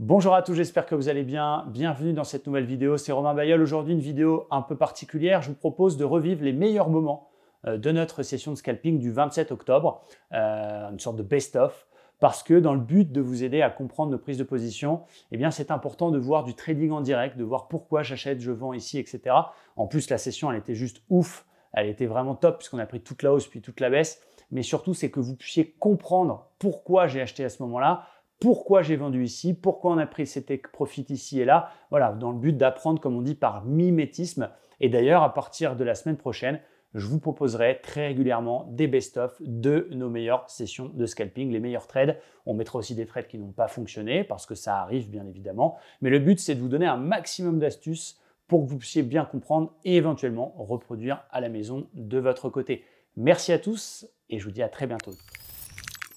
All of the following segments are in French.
Bonjour à tous, j'espère que vous allez bien. Bienvenue dans cette nouvelle vidéo. C'est Romain Bayol. Aujourd'hui, une vidéo un peu particulière. Je vous propose de revivre les meilleurs moments euh, de notre session de scalping du 27 octobre, euh, une sorte de best-of, parce que dans le but de vous aider à comprendre nos prises de position, eh c'est important de voir du trading en direct, de voir pourquoi j'achète, je vends ici, etc. En plus, la session, elle était juste ouf. Elle était vraiment top puisqu'on a pris toute la hausse puis toute la baisse. Mais surtout, c'est que vous puissiez comprendre pourquoi j'ai acheté à ce moment-là, pourquoi j'ai vendu ici, pourquoi on a pris ces profits ici et là. Voilà, dans le but d'apprendre, comme on dit, par mimétisme. Et d'ailleurs, à partir de la semaine prochaine, je vous proposerai très régulièrement des best-of de nos meilleures sessions de scalping, les meilleurs trades. On mettra aussi des trades qui n'ont pas fonctionné parce que ça arrive bien évidemment. Mais le but, c'est de vous donner un maximum d'astuces pour que vous puissiez bien comprendre et éventuellement reproduire à la maison de votre côté. Merci à tous et je vous dis à très bientôt.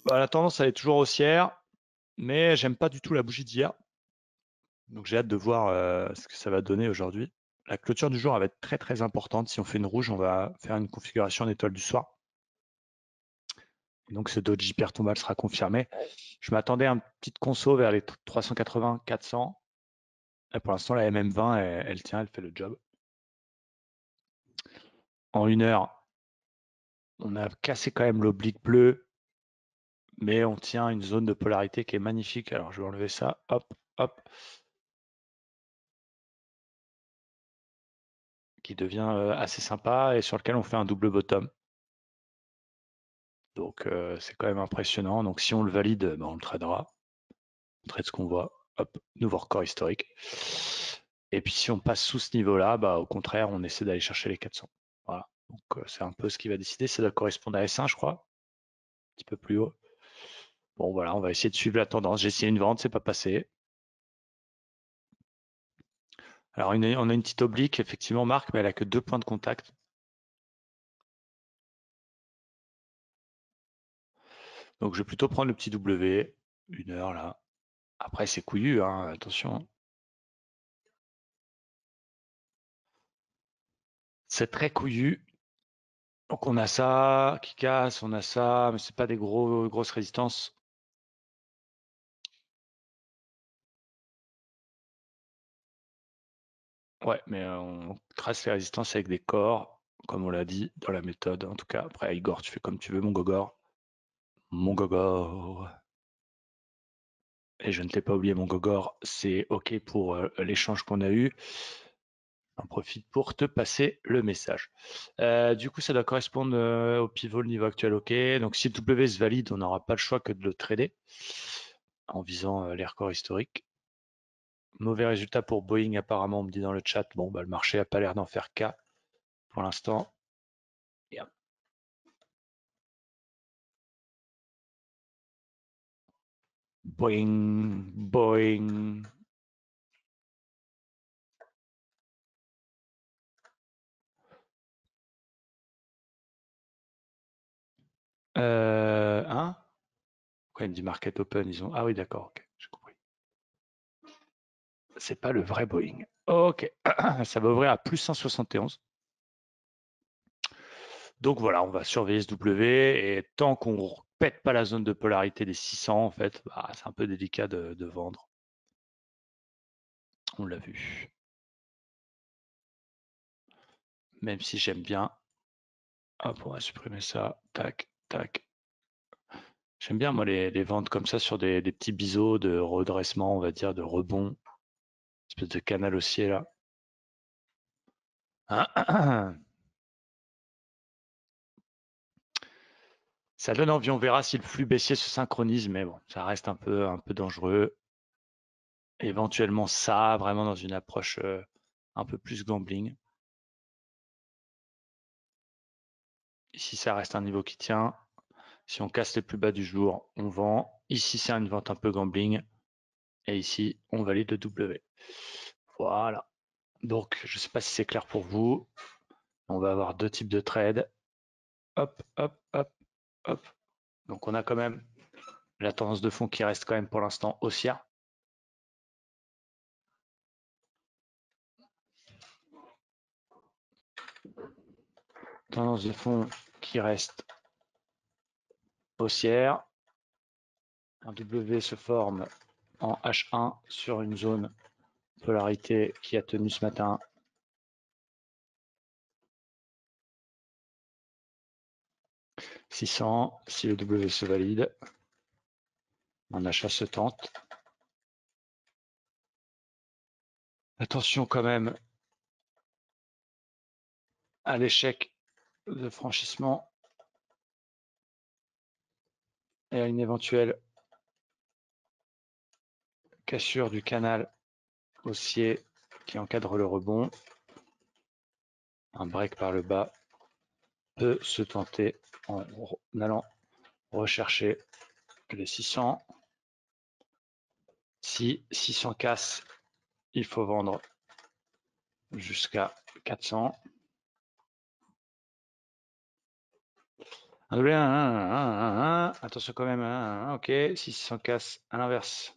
Bah, la tendance, elle est toujours haussière mais j'aime pas du tout la bougie d'hier. Donc j'ai hâte de voir euh, ce que ça va donner aujourd'hui. La clôture du jour va être très très importante. Si on fait une rouge, on va faire une configuration d'étoile du soir. donc ce doji tombal sera confirmé. Je m'attendais à une petite conso vers les 380, 400. Et pour l'instant, la MM20, elle, tient, elle fait le job. En une heure, on a cassé quand même l'oblique bleu mais on tient une zone de polarité qui est magnifique. Alors, je vais enlever ça. Hop, hop. Qui devient euh, assez sympa et sur lequel on fait un double bottom. Donc, euh, c'est quand même impressionnant. Donc, si on le valide, ben, on le tradera. On trade ce qu'on voit. Hop, nouveau record historique. Et puis, si on passe sous ce niveau-là, bah, au contraire, on essaie d'aller chercher les 400. Voilà. Donc, euh, c'est un peu ce qui va décider. Ça doit correspondre à S1, je crois. Un petit peu plus haut. Bon, voilà, on va essayer de suivre la tendance. J'ai essayé une vente, c'est pas passé. Alors, on a une petite oblique, effectivement, Marc, mais elle a que deux points de contact. Donc, je vais plutôt prendre le petit W, une heure là. Après, c'est couillu, hein, attention. C'est très couillu. Donc, on a ça qui casse, on a ça, mais c'est pas des gros, grosses résistances. Ouais, mais on trace les résistances avec des corps, comme on l'a dit dans la méthode. En tout cas, après, Igor, tu fais comme tu veux, mon gogor. Mon gogor. Et je ne t'ai pas oublié, mon gogor. C'est OK pour l'échange qu'on a eu. J'en profite pour te passer le message. du coup, ça doit correspondre au pivot, le niveau actuel OK. Donc, si le W se valide, on n'aura pas le choix que de le trader en visant les records historiques. Mauvais résultat pour Boeing apparemment, on me dit dans le chat. Bon, bah, le marché n'a pas l'air d'en faire cas pour l'instant. Boeing, Boeing. Euh, hein? Il me dit market open? Ils ont. Ah oui, d'accord, ok c'est pas le vrai Boeing. Ok, ça va ouvrir à plus 171. Donc voilà, on va surveiller ce W et tant qu'on ne pète pas la zone de polarité des 600, en fait, bah, c'est un peu délicat de, vendre. On l'a vu. Même si j'aime bien. Hop, on va supprimer ça. Tac, tac. J'aime bien, moi, les, ventes comme ça sur des, des petits biseaux de redressement, on va dire, de rebond espèce de canal haussier là. Ça donne envie, on verra si le flux baissier se synchronise, mais bon, ça reste un peu, un peu dangereux. Éventuellement ça, vraiment dans une approche euh, un peu plus gambling. Ici, ça reste un niveau qui tient. Si on casse les plus bas du jour, on vend. Ici, c'est une vente un peu gambling. Et ici, on valide le W. Voilà. Donc, je ne sais pas si c'est clair pour vous. On va avoir deux types de trades. Hop, hop, hop, hop. Donc, on a quand même la tendance de fond qui reste quand même pour l'instant haussière. Tendance de fond qui reste haussière. Un W se forme en H1 sur une zone polarité qui a tenu ce matin. « 600, si le W se valide, un achat se tente. Attention quand même à l'échec de franchissement et à une éventuelle cassure du canal haussier qui encadre le rebond. Un break par le bas peut se tenter en allant rechercher les 600. Si 600 casse, il faut vendre jusqu'à 400. Un double 1, 1, 1, 1, Attention quand même. 1, 1, ok. 600 casse à l'inverse.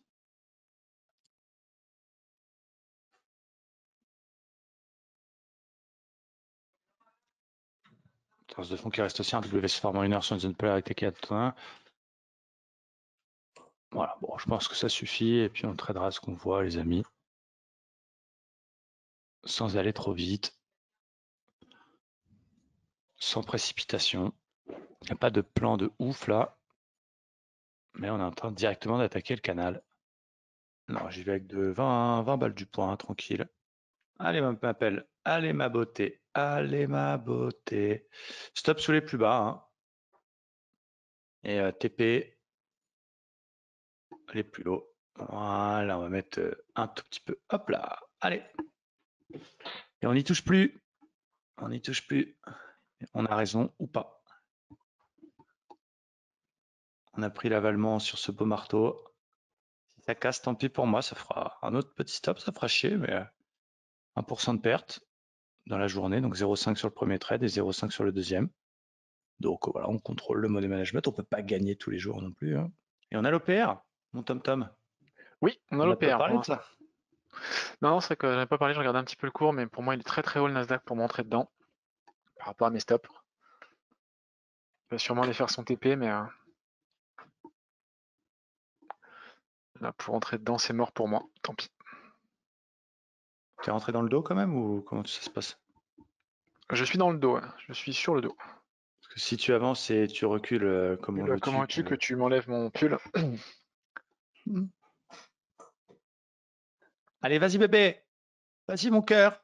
Trace de fond qui reste aussi un W se forme en une heure sur une zone polarité qui est à Voilà, bon, je pense que ça suffit et puis on tradera ce qu'on voit, les amis. Sans aller trop vite. Sans précipitation. Il n'y a pas de plan de ouf là. Mais on est en train directement d'attaquer le canal. Non, j'y vais avec de 20, 20 balles du point, tranquille. Allez, ma m'appelle. Allez, ma beauté. Allez, ma beauté. Stop sous les plus bas. Hein. Et euh, TP les plus hauts. Voilà, on va mettre euh, un tout petit peu. Hop là. Allez. Et on n'y touche plus. On n'y touche plus. On a raison ou pas. On a pris l'avalement sur ce beau marteau. Si ça casse, tant pis pour moi. Ça fera un autre petit stop. Ça fera chier, mais 1% euh, de perte dans la journée. Donc 0,5 sur le premier trade et 0,5 sur le deuxième. Donc voilà, on contrôle le money management. On ne peut pas gagner tous les jours non plus. Hein. Et on a l'OPR, mon Tom Tom. Oui, on a l'OPR. parlé de ça? Non, non c'est vrai que j'en ai pas parlé, je regardais un petit peu le cours, mais pour moi, il est très très haut le Nasdaq pour m'entrer dedans par rapport à mes stops. Il va sûrement aller faire son TP, mais euh, là, pour entrer dedans, c'est mort pour moi. Tant pis. T'es rentré dans le dos quand même ou comment ça se passe? Je suis dans le dos, je suis sur le dos. Parce que si tu avances et tu recules, euh, comment veux-tu Comment veux-tu que tu m'enlèves mon pull? Allez, vas-y bébé. Vas-y mon cœur.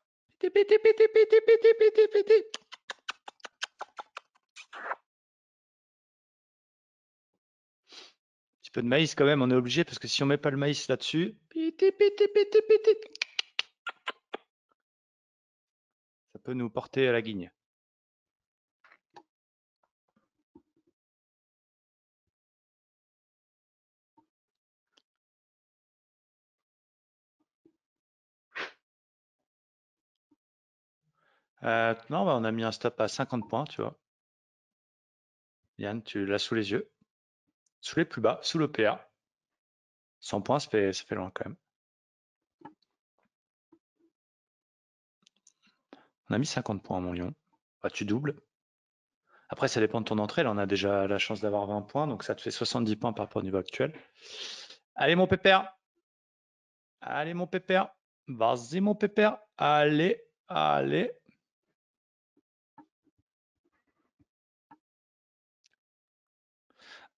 Petit peu de maïs quand même, on est obligé parce que si on met pas le maïs là-dessus, peut nous porter à la guigne. Euh, non, bah, on a mis un stop à 50 points, tu vois. Yann, tu l'as sous les yeux. Sous les plus bas, sous l'OPA. 100 points, ça fait, ça fait loin quand même. On a mis 50 points, mon lion. Bah, tu doubles. Après, ça dépend de ton entrée. Là, on a déjà la chance d'avoir 20 points, donc ça te fait 70 points par rapport au niveau actuel. Allez, mon pépère. Allez, mon pépère. Vas-y, mon pépère. Allez, allez.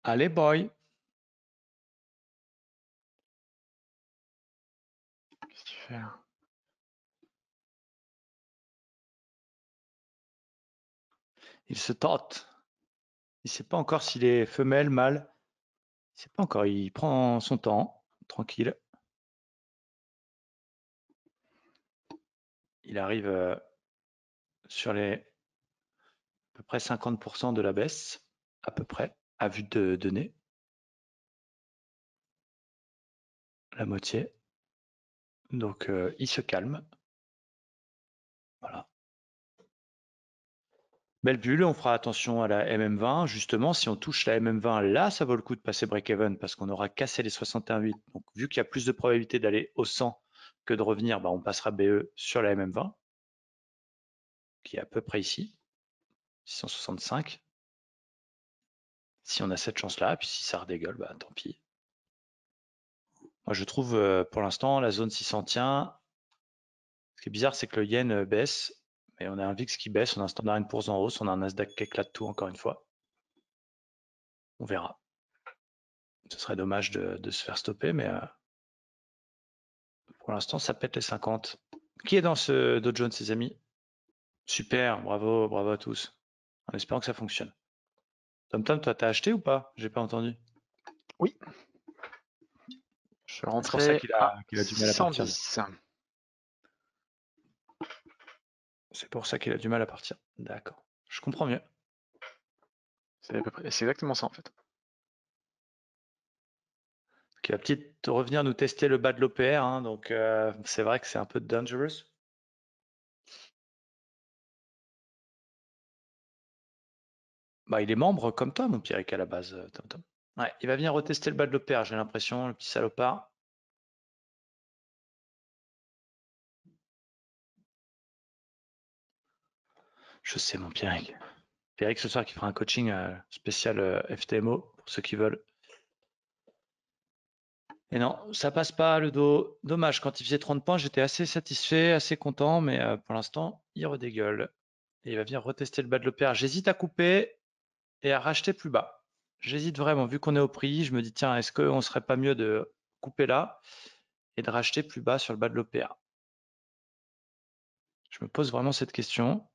Allez, boy. Qu'est-ce que tu fais là? Il se tente. Il ne sait pas encore s'il est femelle, mâle. Il ne sait pas encore. Il prend son temps, tranquille. Il arrive euh, sur les à peu près 50% de la baisse, à peu près, à vue de, nez. La moitié. Donc euh, il se calme. Voilà. Belle bulle, on fera attention à la MM20. Justement, si on touche la MM20, là, ça vaut le coup de passer break-even parce qu'on aura cassé les 61,8. Donc, vu qu'il y a plus de probabilité d'aller au 100 que de revenir, bah, on passera BE sur la MM20, qui est à peu près ici, 665. Si on a cette chance-là, puis si ça redégueule, bah, tant pis. Moi, je trouve euh, pour l'instant la zone 600 tient. Ce qui est bizarre, c'est que le yen euh, baisse, mais on a un VIX qui baisse, on a un Standard Poor's en hausse, on a un Nasdaq qui éclate tout encore une fois. On verra. Ce serait dommage de, se faire stopper, mais euh, pour l'instant, ça pète les 50. Qui est dans ce Dow Jones, ses amis? Super, bravo, bravo à tous. En espérant que ça fonctionne. Tom Tom, toi, t'as acheté ou pas? J'ai pas entendu. Oui. Je suis rentré C'est pour ça qu'il a, a, du mal à partir. C'est pour ça qu'il a du mal à partir. D'accord. Je comprends mieux. C'est exactement ça en fait. Qui va peut-être revenir nous tester le bas de l'OPR. Hein, donc euh, c'est vrai que c'est un peu dangerous. Bah, il est membre comme toi, mon Pierrick, à la base, euh, Tom Tom. Ouais, il va venir retester le bas de l'OPR, j'ai l'impression, le petit salopard. Je sais, mon Pierrick. Pierrick, ce soir, qui fera un coaching euh, spécial euh, FTMO pour ceux qui veulent. Et non, ça passe pas le dos. Dommage, quand il faisait 30 points, j'étais assez satisfait, assez content, mais pour l'instant, il redégueule. Et il va venir retester le bas de l'OPR. J'hésite à couper et à racheter plus bas. J'hésite vraiment, vu qu'on est au prix, je me dis, tiens, est-ce qu'on ne serait pas mieux de couper là et de racheter plus bas sur le bas de l'OPA Je me pose vraiment cette question.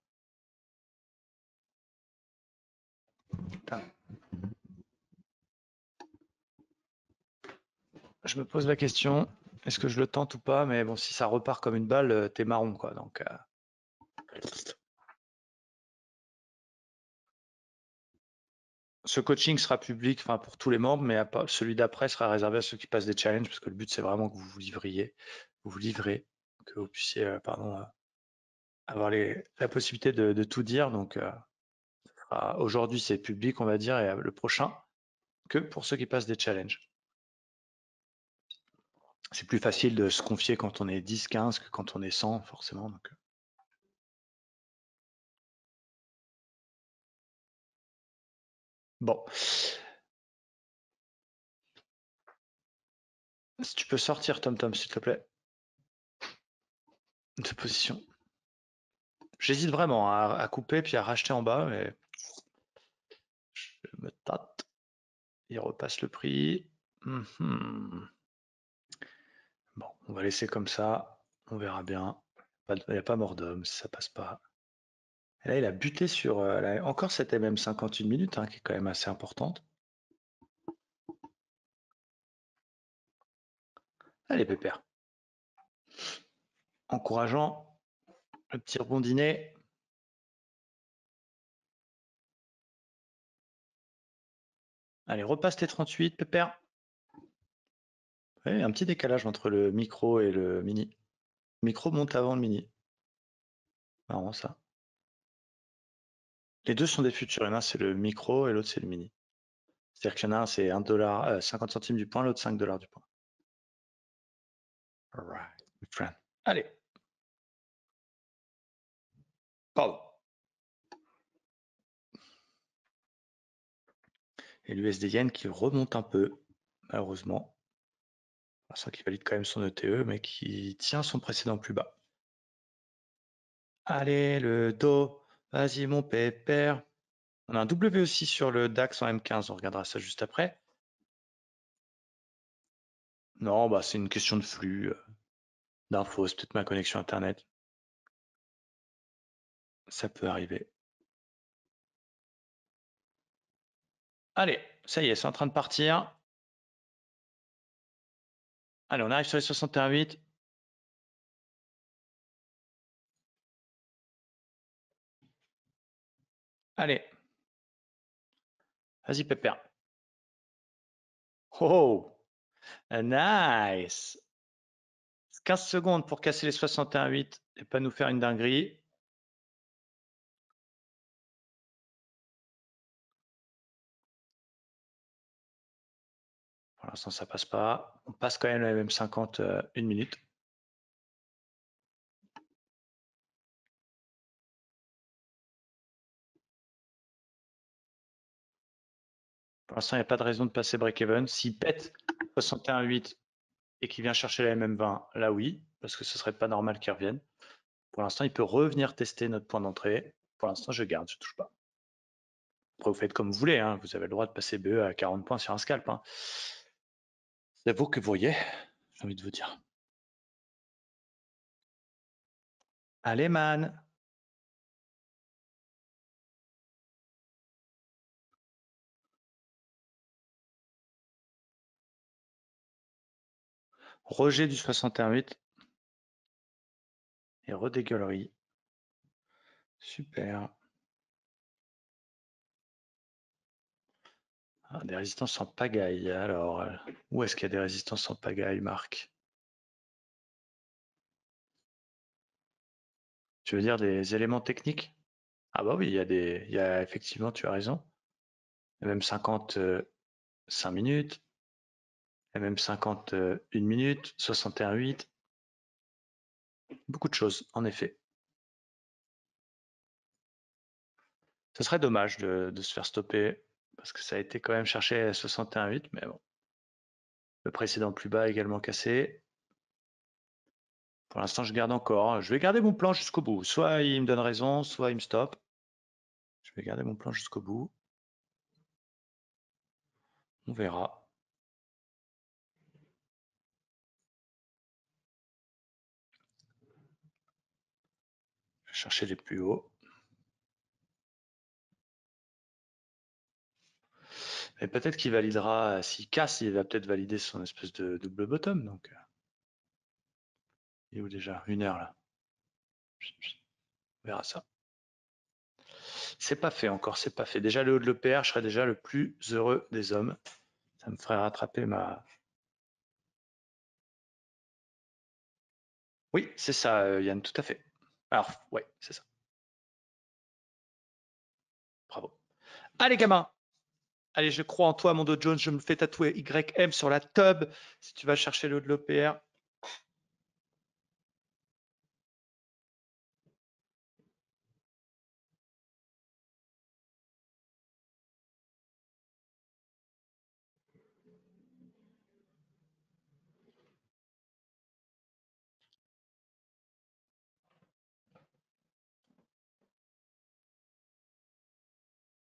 Je me pose la question, est-ce que je le tente ou pas Mais bon, si ça repart comme une balle, euh, t'es marron, quoi. Donc, euh, ce coaching sera public enfin, pour tous les membres, mais celui d'après sera réservé à ceux qui passent des challenges, parce que le but, c'est vraiment que vous vous livriez, vous vous livrez, que vous puissiez euh, pardon, avoir la possibilité de, tout dire. Donc, aujourd'hui, c'est public, on va dire, et le prochain, que pour ceux qui passent des challenges. C'est plus facile de se confier quand on est 10, 15 que quand on est 100, forcément. Donc, Bon. Si tu peux sortir, Tom Tom, s'il te plaît. De position. J'hésite vraiment à, couper puis à racheter en bas, mais je me tâte. Il repasse le prix. Mhm. Bon, on va laisser comme ça. On verra bien. Il n'y a pas mort d'homme si ça passe pas là, il a buté sur euh, encore cette MM 51 minutes, hein, qui est quand même assez importante. Allez, Pépère. Encourageant. Le petit rebondinet. Allez, repasse tes 38, Pépère. un petit décalage entre le micro et le mini. Le micro monte avant le mini. Marrant ça. Les deux sont des futurs. En a c'est le micro et l'autre, c'est le mini. C'est-à-dire qu'il y en a un, c'est 1 dollar, 50 euh, centimes du point, l'autre 5 dollars du point. All Allez. Pardon. Et l'USD Yen qui remonte un peu, malheureusement. Ça qui valide quand même son ETE, mais qui tient son précédent plus bas. Allez, le dos. Vas-y, mon pépère. On a un W aussi sur le DAX en M15, on regardera ça juste après. Non, bah c'est une question de flux, euh, d'infos, c'est peut-être ma connexion Internet. Ça peut arriver. Allez, ça y est, c'est en train de partir. Allez, on arrive sur les 61.8. Allez. Vas-y, Pépère. Oh, nice. 15 secondes pour casser les 61.8 et pas nous faire une dinguerie. Pour l'instant, ça passe pas. On passe quand même la même 50 euh, une minute. Pour l'instant, il n'y a pas de raison de passer break-even. S'il pète 61,8, et qu'il vient chercher la MM20, là oui, parce que ce serait pas normal qu'il revienne. Pour l'instant, il peut revenir tester notre point d'entrée. Pour l'instant, je garde, je touche pas. Après, vous faites comme vous voulez, hein. vous avez le droit de passer BE à 40 points sur un scalp. Hein. Vous que vous voyez, j'ai envie de vous dire. Allez, man Rejet du 61.8 et redégueulerie. Super. Ah, des résistances en pagaille. Alors, euh, où est-ce qu'il y a des résistances en pagaille, Marc? Tu veux dire des éléments techniques? Ah bah oui, il y a des. Il y a effectivement, tu as raison. Même 55 minutes. Il y a même 51 minutes, 61,8. Beaucoup de choses, en effet. Ce serait dommage de, se faire stopper parce que ça a été quand même cherché à 61,8, mais bon. Le précédent plus bas également cassé. Pour l'instant, je garde encore. Je vais garder mon plan jusqu'au bout. Soit il me donne raison, soit il me stoppe. Je vais garder mon plan jusqu'au bout. On verra. Je vais chercher les plus hauts. Mais peut-être qu'il validera, s'il casse, il va peut-être valider son espèce de double bottom. Donc, euh. il est où déjà? Une heure là. On verra ça. C'est pas fait encore, c'est pas fait. Déjà le haut de l'EPR, je serais déjà le plus heureux des hommes. Ça me ferait rattraper ma. Oui, c'est ça, euh, Yann, tout à fait. Alors, ouais, c'est ça. Bravo. Allez, gamin, Allez, je crois en toi, Mondo Jones. Je me fais tatouer YM sur la tub. Si tu vas chercher le de l'OPR.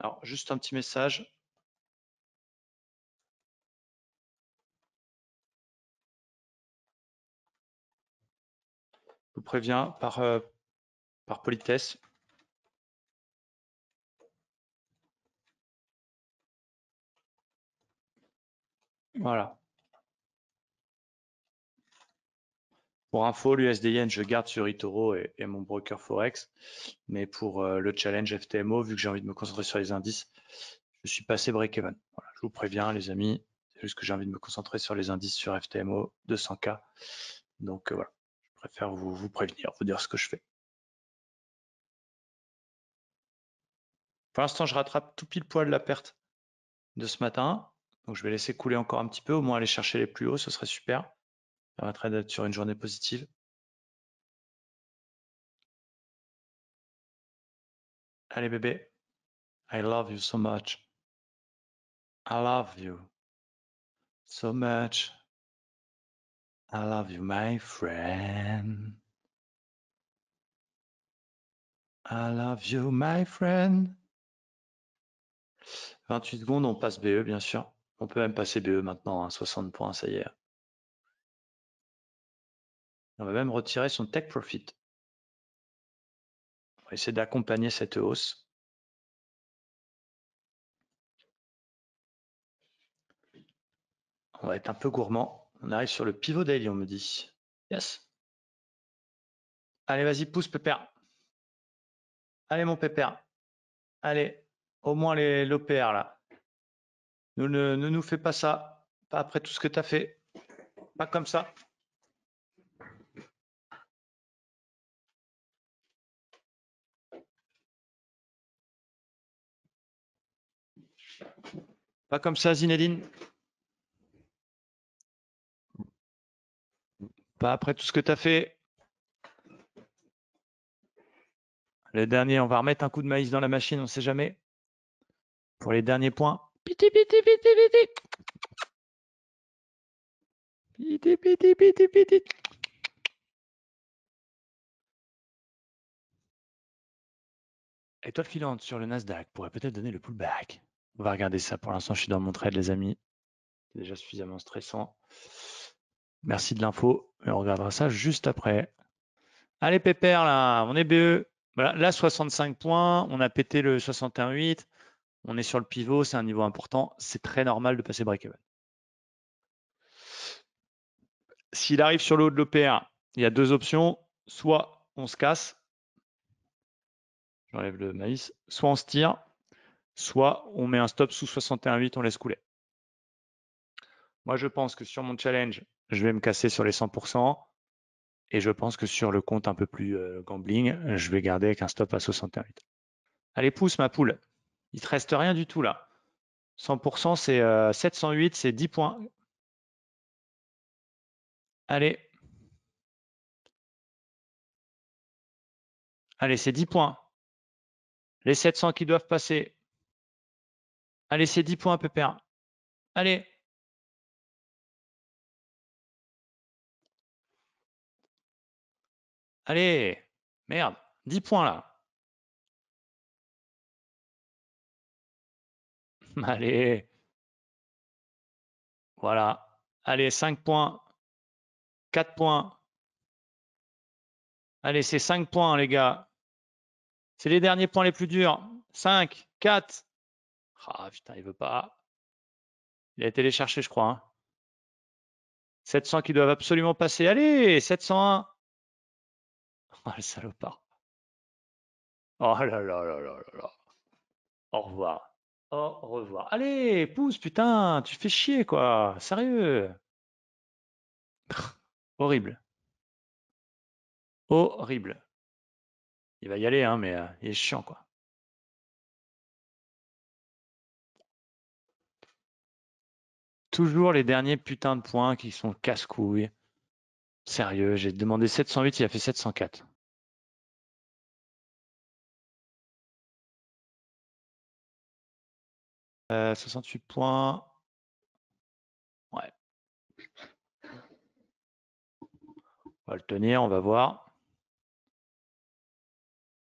Alors, juste un petit message. Préviens par, euh, par politesse. Voilà. Pour info, l'USDN, je garde sur eToro et, mon broker Forex. Mais pour euh, le challenge FTMO, vu que j'ai envie de me concentrer sur les indices, je suis passé break-even. je vous préviens, les amis. C'est juste que j'ai envie de me concentrer sur les indices sur FTMO, 200K. Donc euh, voilà préfère vous, vous prévenir, vous dire ce que je fais. Pour l'instant, je rattrape tout pile poil la perte de ce matin. Donc, je vais laisser couler encore un petit peu, au moins aller chercher les plus hauts, ce serait super. Ça permettrait d'être sur une journée positive. Allez bébé, I love you so much. I love you so much. I love you, my friend. I love you, my friend. 28 secondes, on passe BE, bien sûr. On peut même passer BE maintenant, hein, 60 points, ça y est. On va même retirer son tech profit. On va essayer d'accompagner cette hausse. On va être un peu gourmand. On arrive sur le pivot daily, on me dit. Yes. Allez, vas-y, pousse, Pépère. Allez, mon Pépère. Allez, au moins l'OPR là. Ne, ne, nous fais pas ça. Pas après tout ce que tu as fait. Pas comme ça. Pas comme ça, Zinedine. Pas après tout ce que tu as fait. Le dernier, on va remettre un coup de maïs dans la machine, on ne sait jamais. Pour les derniers points. Piti, piti, piti, piti. Piti, piti, piti, piti. Étoile filante sur le Nasdaq pourrait peut-être donner le pullback. On va regarder ça. Pour l'instant, je suis dans mon trade, les amis. C'est déjà suffisamment stressant. Merci de l'info. On regardera ça juste après. Allez, Pépère, là, on est BE. Voilà, là, 65 points. On a pété le 61,8. On est sur le pivot. C'est un niveau important. C'est très normal de passer break-even. S'il arrive sur le haut de l'OPR, il y a deux options. Soit on se casse. J'enlève le maïs. Soit on se tire. Soit on met un stop sous 61,8. On laisse couler. Moi, je pense que sur mon challenge, je vais me casser sur les 100%. Et je pense que sur le compte un peu plus euh, gambling, je vais garder avec un stop à 68. Allez, pousse ma poule. Il te reste rien du tout là. 100%, c'est 708, c'est 10 points. Allez. Allez, c'est 10 points. Les 700 qui doivent passer. Allez, c'est 10 points, Pépère. Allez. Allez, merde, 10 points là. Allez. Voilà. Allez, 5 points. 4 points. Allez, c'est 5 points, les gars. C'est les derniers points les plus durs. 5, 4. Ah, putain, il veut pas. Il a été les chercher, je crois. 700 hein. qui doivent absolument passer. Allez, 701. Oh, le salopard. Oh là là là là là là. Au revoir. Au revoir. Allez, pousse, putain, tu fais chier, quoi. Sérieux. Horrible. Horrible. Il va y aller, hein, mais euh, il est chiant, quoi. Toujours les derniers putains de points qui sont casse-couilles. Sérieux, j'ai demandé 708, il a fait 704. 68 euh, points. Ouais. On va le tenir, on va voir.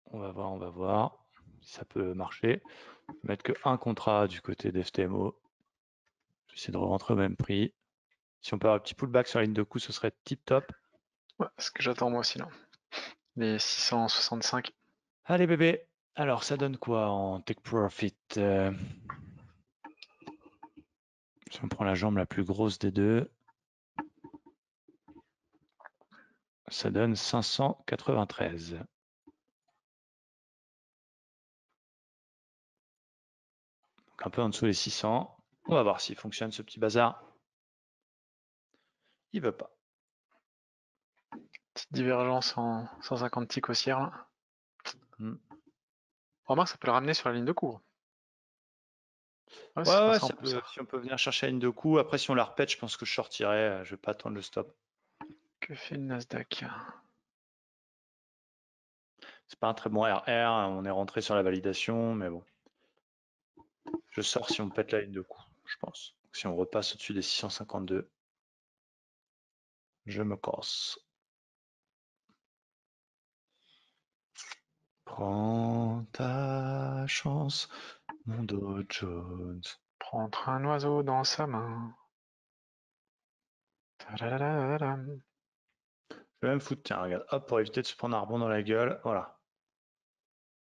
On va voir, on va voir si ça peut marcher. Je vais mettre que un contrat du côté d'FTMO. J'essaie de rentrer au même prix. Si on peut avoir un petit pullback sur la ligne de coup, ce serait tip top. Ouais, ce que j'attends moi aussi là. Les 665. Allez bébé. Alors ça donne quoi en take profit euh? Si on prend la jambe la plus grosse des deux, ça donne 593. Donc un peu en dessous des 600. On va voir s'il fonctionne ce petit bazar. Il veut pas. Petite divergence en 150 ticks haussières. Là. Hmm. Remarque, ça peut le ramener sur la ligne de cours. Ouais, ouais, si on peut venir chercher la ligne de coup. Après, si on la repète, je pense que je sortirai. Je vais pas attendre le stop. Que fait le Nasdaq? C'est pas un très bon RR. On est rentré sur la validation, mais bon. Je sors si on pète la ligne de coup, je pense. Si on repasse au-dessus des 652, je me casse. Prends ta chance, mon Dow Jones. Prendre un oiseau dans sa main. Je vais même foutre, tiens, regarde, hop, pour éviter de se prendre un rebond dans la gueule, voilà.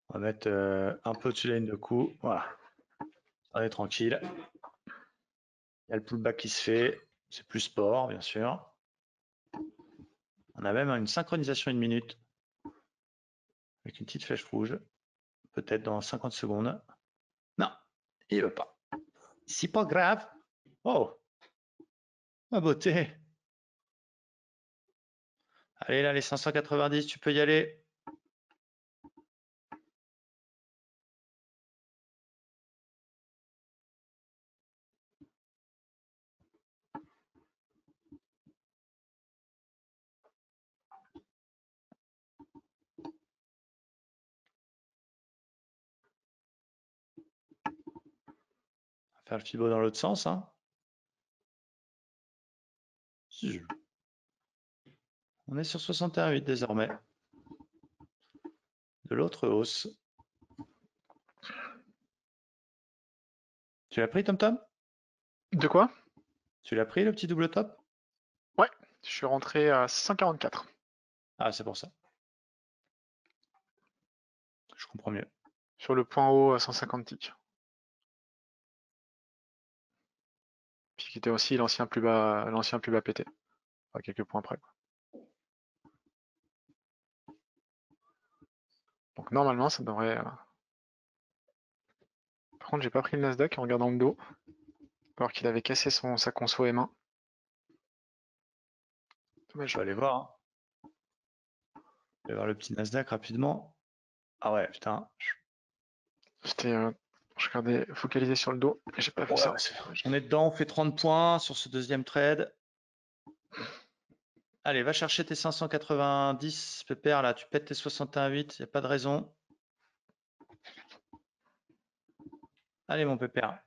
On va mettre euh, un peu au-dessus de la ligne de coup, voilà. Allez, tranquille. Il y a le pullback qui se fait, c'est plus sport, bien sûr. On a même une synchronisation une minute avec une petite flèche rouge, peut-être dans 50 secondes. Il pas. C'est pas grave. Oh, ma beauté. Allez là, les 590, tu peux y aller. Faire le fibo dans l'autre sens. Hein. On est sur 61,8 désormais. De l'autre hausse. Tu l'as pris, Tom Tom De quoi? Tu l'as pris, le petit double top? Je suis rentré à 644. Ah, c'est pour ça. Je comprends mieux. Sur le point haut à 150 ticks. Qui était aussi l'ancien plus bas, l'ancien plus bas pété. À quelques points près. Donc normalement ça devrait. euh, Par contre j'ai pas pris le Nasdaq en regardant le dos. Alors qu'il avait cassé son sa conso M1. Dommage. Je vais aller voir. hein. Je vais voir le petit Nasdaq rapidement. Ah ouais, putain. J'étais. euh, Je regardais focalisé sur le dos j'ai pas ça. on est dedans, on fait 30 points sur ce deuxième trade. Allez, va chercher tes 590, Pépère, là, tu pètes tes 61,8, il n'y a pas de raison. Allez, mon Pépère.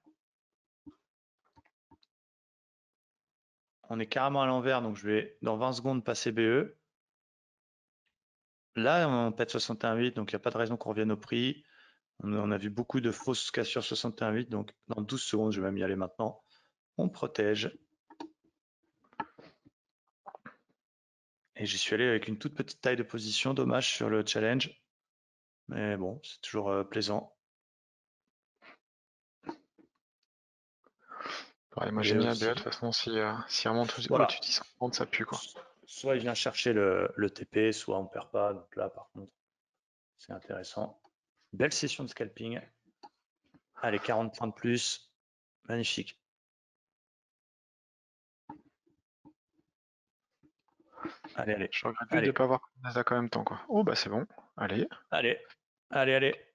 On est carrément à l'envers, donc je vais dans 20 secondes passer BE. Là, on pète 61,8, donc il n'y a pas de raison qu'on revienne au prix. On a, on a vu beaucoup de fausses cassures 61,8, donc dans 12 secondes, je vais même y aller maintenant. On protège. Et j'y suis allé avec une toute petite taille de position, dommage sur le challenge. Mais bon, c'est toujours euh, plaisant. Ouais, moi Et j'ai mis un aussi- de toute façon si, euh, si remonte Voilà. au-dessus de 630 ça pue quoi. Soit il vient chercher le, le TP, soit on perd pas. Donc là, par contre, c'est intéressant. Belle session de scalping. Allez, 40 points de plus. Magnifique. Allez, allez. Je regrette Allez. de ne pas avoir Nasdaq en même temps quoi. Oh bah c'est bon, allez. Allez, allez, allez.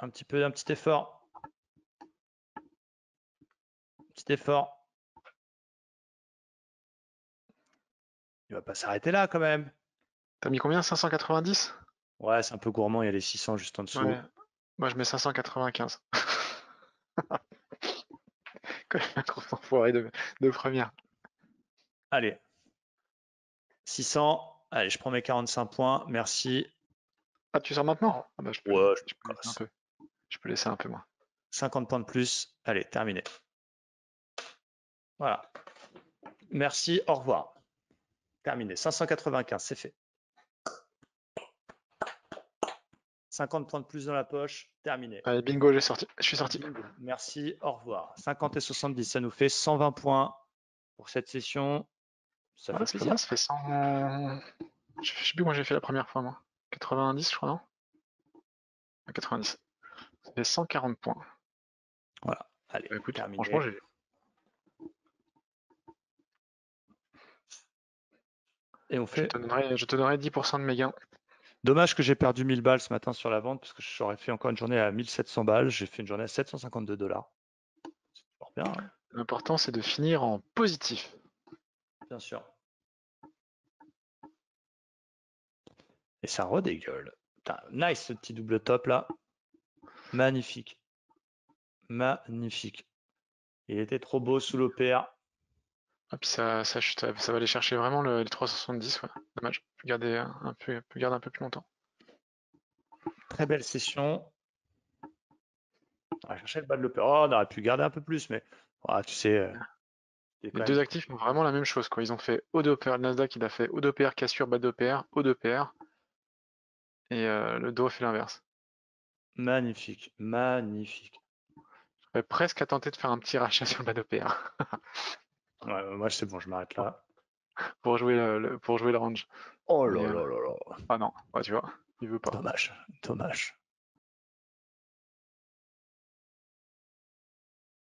Un petit peu, un petit effort. Petit effort. Il va pas s'arrêter là quand même. T'as mis combien? 590 Ouais, c'est un peu gourmand, il y a les 600 juste en dessous. Ouais. Moi je mets 595. Quand même un gros enfoiré de, de première. Allez. 600. Allez, je prends mes 45 points. Merci. Ah tu sors maintenant? Ah bah, je, peux, Ouais, je je peux laisser un peu. Je peux laisser un peu moi. 50 points de plus. Allez, terminé. Voilà. Merci, au revoir. Terminé. 595, c'est fait. 50 points de plus dans la poche, terminé. Allez bingo j'ai sorti. Je suis sorti. Bingo. Merci, au revoir. 50 et 70, ça nous fait 120 points pour cette session. Ça Ah, fait plaisir. mal, ça fait 100. Je sais plus moi j'ai fait la première fois moi. 90 je crois non? Ah, 90. Ça fait 140 points. Voilà. Allez, Bah, écoute, terminé. franchement j'ai. Et on Je fait. te donnerai, je te donnerai 10% de mes gains. Dommage que j'ai perdu 1000 balles ce matin sur la vente parce que j'aurais fait encore une journée à 1700 balles. J'ai fait une journée à 752 dollars. C'est toujours bien, hein, L'important c'est de finir en positif. bien sûr. Et ça redégueule. Putain, nice ce petit double top là. Magnifique. Magnifique. Il était trop beau sous l'OPR. Et puis ça, ça, chute, ça, ça va aller chercher vraiment le, les 370, ouais. Dommage. Je peux garder un, peu, peut garder un peu plus longtemps. Très belle session. On va chercher le bas de l'OPR. Oh, on aurait pu garder un peu plus, mais ah, tu sais. euh, Les même- deux actifs ont vraiment la même chose, quoi. Ils ont fait haut d'OPR, le Nasdaq il a fait haut d'OPR, cassure, bas d'OPR, haut d'OPR. Et euh, le dos a fait l'inverse. Magnifique. Magnifique. J'aurais presque à tenter de faire un petit rachat sur le bas d'OPR Ouais, moi c'est bon, je m'arrête là. pour jouer le, le- pour jouer le range. Oh là là là là là là. Ah non, ouais, tu vois, il veut pas. Dommage, dommage.